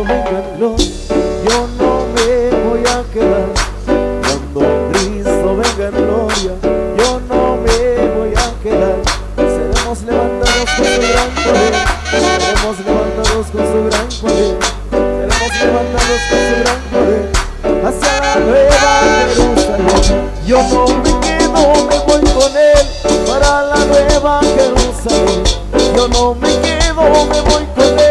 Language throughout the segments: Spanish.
hizo mi yo no me voy a quedar. Cuando Cristo venga en gloria, yo no me voy a quedar. Seremos levantados con su gran poder, seremos levantados con su gran poder, seremos levantados con su gran poder, hacia la nueva Jerusalén. Yo no me quedo, me voy con él, para la nueva Jerusalén. Yo no me quedo, me voy con él.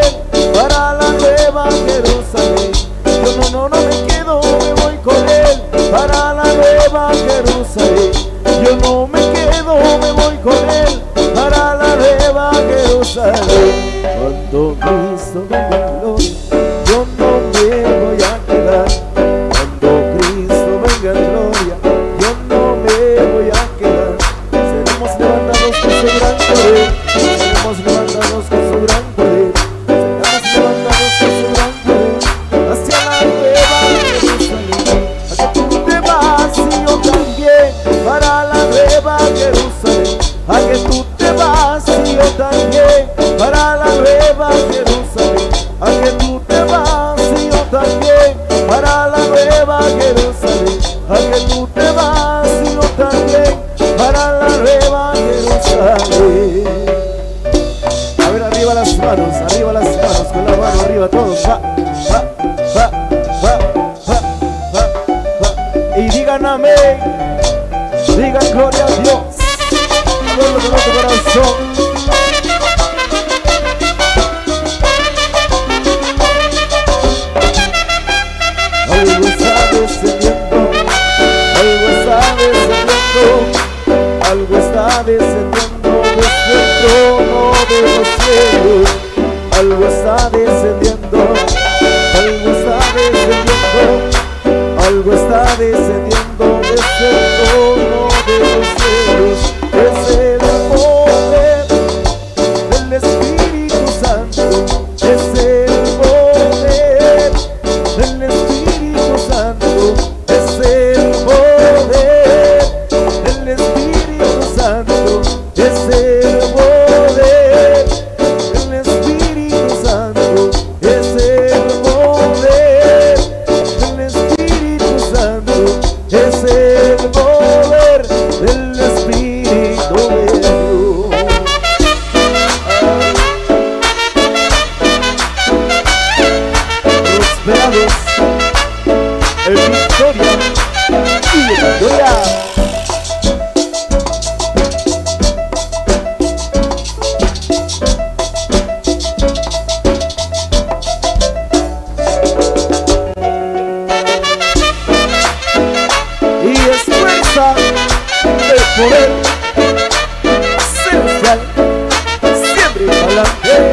Cuando Cristo venga en gloria, yo no me voy a quedar. Cuando Cristo venga en gloria, yo no me voy a quedar. Seremos levantados con su gran poder. Seremos levantados con su gran poder. Seremos levantados con su gran. Hacia la nueva Jerusalén. A que tú te vas y yo también. Para la nueva Jerusalén. A que tú te vas y yo también. Jerusalén. A algo está descendiendo desde el trono de los cielos. Algo está descendiendo, algo está descendiendo, algo está descendiendo desde el trono de los cielos. Es prosperados en victoria. Y el poder celestial siempre para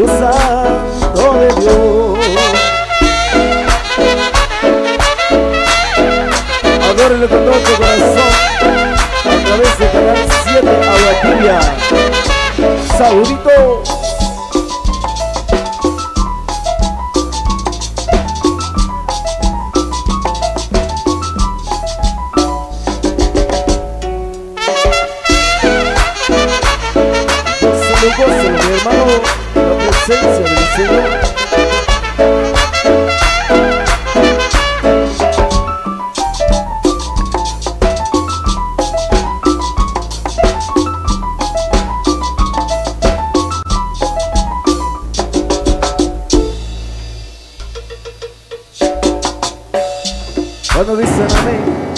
Espíritu Santo de Dios. Con todo tu corazón a través de Canal 7 Agua Tibia. Saluditos. no ensinamento